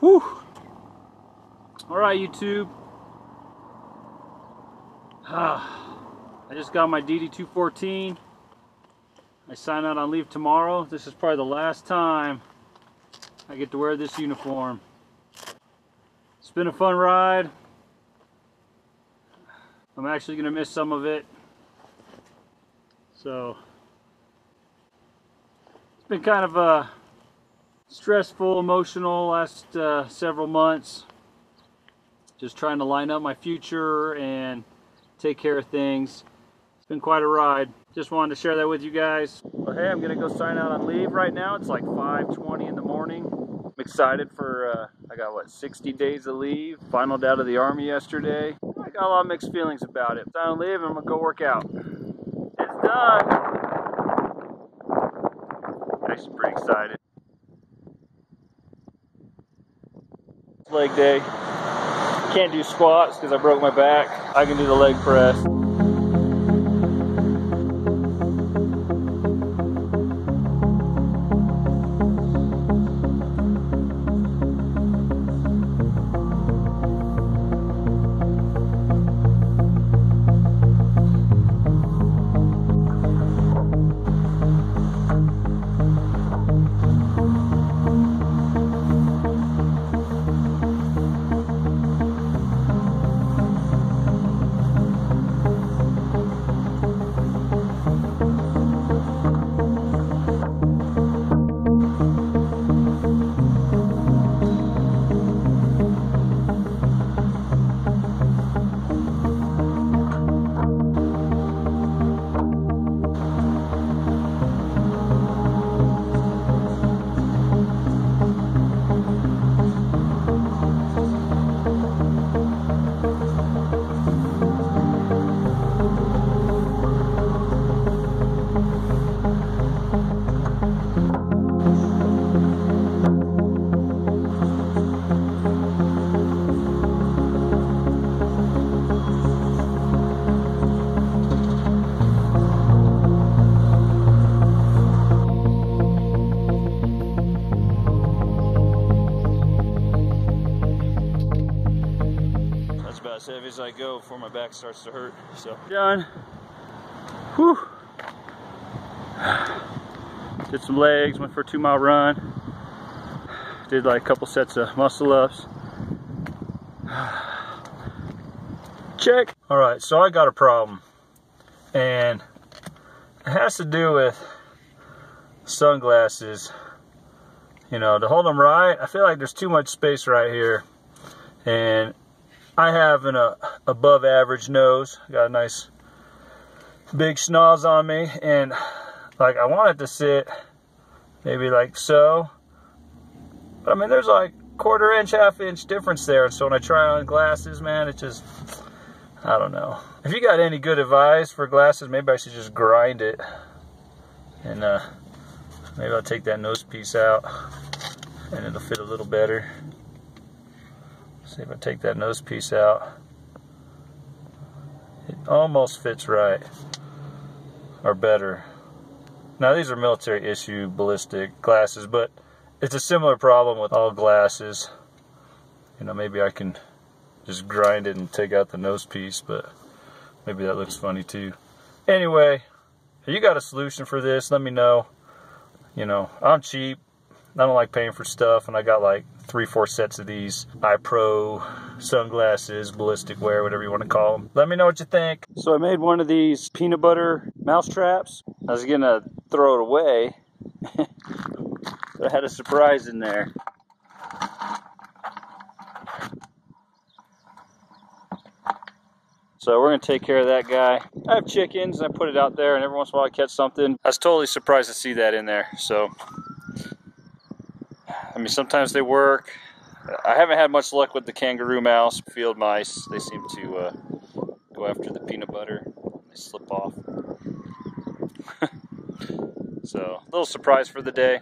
Whew. All right, YouTube. Ah, I just got my DD214. I sign out on leave tomorrow. This is probably the last time I get to wear this uniform. It's been a fun ride. I'm actually going to miss some of it. So, it's been kind of a stressful, emotional last uh, several months. Just trying to line up my future and take care of things. It's been quite a ride. Just wanted to share that with you guys. Hey, I'm gonna go sign out on leave right now. It's like 5.20 in the morning. I'm excited for, uh, I got what, 60 days of leave. Finaled out of the Army yesterday. I got a lot of mixed feelings about it. I'm on leave I'm gonna go work out. It's done. Actually pretty excited. Leg day. Can't do squats because I broke my back. I can do the leg press. As heavy as I go before my back starts to hurt. So done. Whew. Did some legs, went for a two mile run. Did like a couple sets of muscle ups. Check. All right, so I got a problem. And it has to do with sunglasses. You know, to hold them right, I feel like there's too much space right here. And I have an uh, above average nose. Got a nice big schnoz on me. And like I want it to sit maybe like so. But I mean, there's like quarter inch, half inch difference there. So when I try on glasses, man, it just, I don't know. If you got any good advice for glasses, maybe I should just grind it. And uh, maybe I'll take that nose piece out and it'll fit a little better. See if I take that nose piece out. It almost fits right, or better. Now these are military issue ballistic glasses, but it's a similar problem with all glasses. You know, maybe I can just grind it and take out the nose piece, but maybe that looks funny too. Anyway, you got a solution for this, let me know. You know, I'm cheap. I don't like paying for stuff, and I got like three, four sets of these iPro sunglasses, ballistic wear, whatever you want to call them. Let me know what you think. So I made one of these peanut butter mouse traps. I was gonna throw it away, but I had a surprise in there. So we're gonna take care of that guy. I have chickens and I put it out there and every once in a while I catch something. I was totally surprised to see that in there. So I mean, sometimes they work. I haven't had much luck with the kangaroo mouse, field mice. They seem to uh, go after the peanut butter. They slip off. so, a little surprise for the day.